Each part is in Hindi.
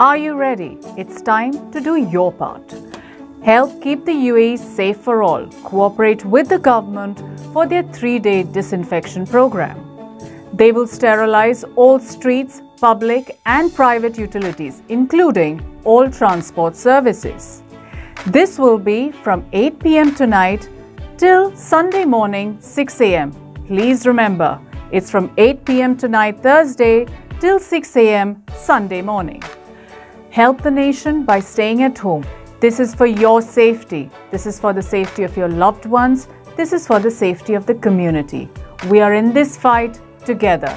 Are you ready? It's time to do your part. Help keep the UAE safe for all. Cooperate with the government for their three day disinfection program. They will sterilize all streets, public, and private utilities, including all transport services. This will be from 8 pm tonight till Sunday morning 6 am. Please remember, it's from 8 pm tonight Thursday till 6 am Sunday morning. Help the nation by staying at home. This is for your safety. This is for the safety of your loved ones. This is for the safety of the community. We are in this fight together.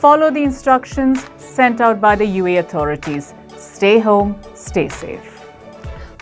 Follow the instructions sent out by the UAE authorities. Stay home, stay safe.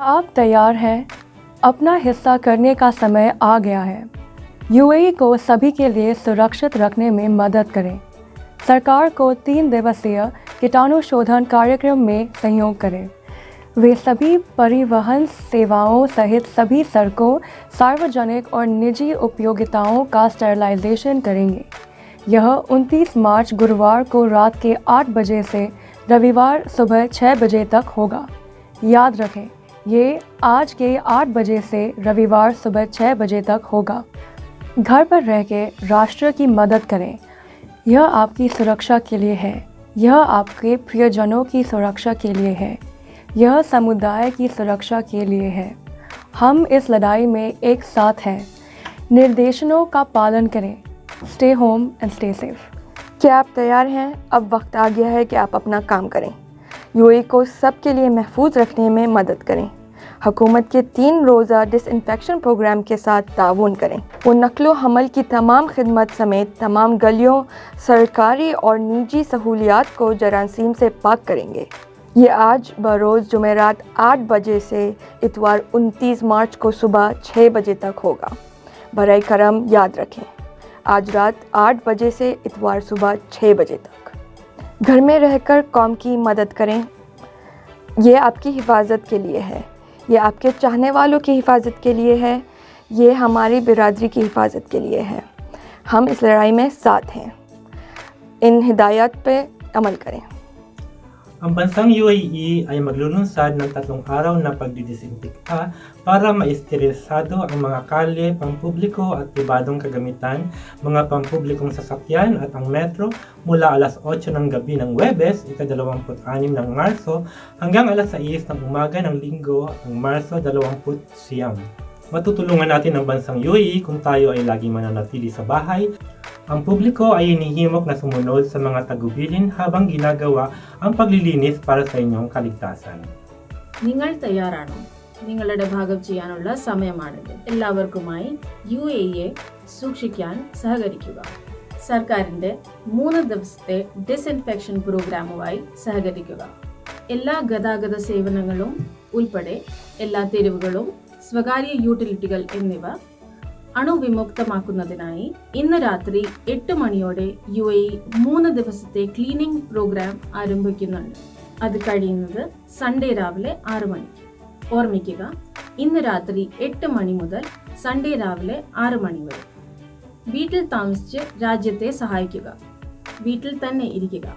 आप तैयार हैं अपना हिस्सा करने का समय आ गया है यूएई को सभी के लिए सुरक्षित रखने में मदद करें। सरकार को तीन दिवसीय कीटाणु शोधन कार्यक्रम में सहयोग करें। वे सभी परिवहन सेवाओं सहित सभी सड़कों, सार्वजनिक और निजी उपयोगिताओं का स्टरलाइजेशन करेंगे। यह 29 मार्च गुरुवार को रात के 8 बजे से रविवार सुबह 6 बजे तक होगा। याद रखें, ये आज के 8 बजे से रविवार सुबह 6 बजे तक होगा। घर पर रह के राष्ट्र की मदद करें। यह आपकी सुरक्षा के लिए है। यह आपके प्रियजनों की सुरक्षा के लिए है। यह समुदाय की सुरक्षा के लिए है। हम इस लड़ाई में एक साथ हैं। निर्देशनों का पालन करें। Stay home and stay safe क्या आप तैयार हैं? अब वक्त आ गया है कि आप अपना काम करें। यूएई को सबके लिए महफूज रखने में मदद करें। हुकूमत के तीन रोज़ा डिसइंफेक्शन प्रोग्राम के साथ ताउन करें। वो नकलो हमल की तमाम खदमत समेत तमाम गलियों, सरकारी और निजी सहूलियात को जरासीम से पाक करेंगे। ये आज बरोज़ जुमेरात आठ बजे से इतवार 29 मार्च को सुबह छः बजे तक होगा। बर करम याद रखें, आज रात आठ बजे से इतवार सुबह छः बजे तक। घर में रहकर कौम की मदद करें। ये आपकी हिफाजत के लिए है। ये आपके चाहने वालों की हिफाजत के लिए है। ये हमारी बिरादरी की हिफाजत के लिए है। हम इस लड़ाई में साथ हैं। इन हिदायत पे अमल करें। Ang bansang UAE ay maglulunsad ng tatlong araw na pagdidisinfekta para maisterilisado ang mga kalye, pampubliko at pribadong kagamitan, mga pampublikong sasakyan at ang metro mula alas 8 ng gabi ng Webes, ika-26 ng Marso, hanggang alas 6 ng umaga ng Linggo, ng Marso 29. Matutulungan natin ang bansang UAE kung tayo ay laging mananatili sa bahay ang publiko ay inihimok na sumunod sa mga tagubilin habang ginagawa ang paglilinis para sa inyong kaligtasan. നിങ്ങൾ തയ്യാറാണോ നിങ്ങളുടെ ഭാഗം ചെയ്യാനുള്ള സമയമാണിത് എല്ലാവർക്കുമായി യു എ എ സൂക്ഷിക്കാൻ സഹകരിക്കുക സർക്കാരിന്റെ മൂന്ന് ദിവസത്തെ ഡിസ്ഇൻഫെക്ഷൻ പ്രോഗ്രാമുമായി സഹകരിക്കുക എല്ലാ ഗതാഗത സേവനങ്ങളും ഉൾപ്പെടെ എല്ലാ തെരുവുകളും സ്വകാര്യ യൂട്ടിലിറ്റികൾ എന്നിവ അണുവിമുക്തമാക്കുന്നതിനായി ഇന്ന് രാത്രി എട്ട് മണിയോടെ യു എ മൂന്ന് ദിവസത്തെ ക്ലീനിംഗ് പ്രോഗ്രാം ആരംഭിക്കുന്നുണ്ട്. അത് കഴിയുന്നത് സൺഡേ രാവിലെ ആറ് മണിക്ക് ഓർമ്മിക്കുക ഇന്ന് രാത്രി എട്ട് മണി മുതൽ സൺഡേ രാവിലെ ആറ് മണി വരെ. വീട്ടിൽ താമസിച്ച് രാജ്യത്തെ സഹായിക്കുക. വീട്ടിൽ തന്നെ ഇരിക്കുക.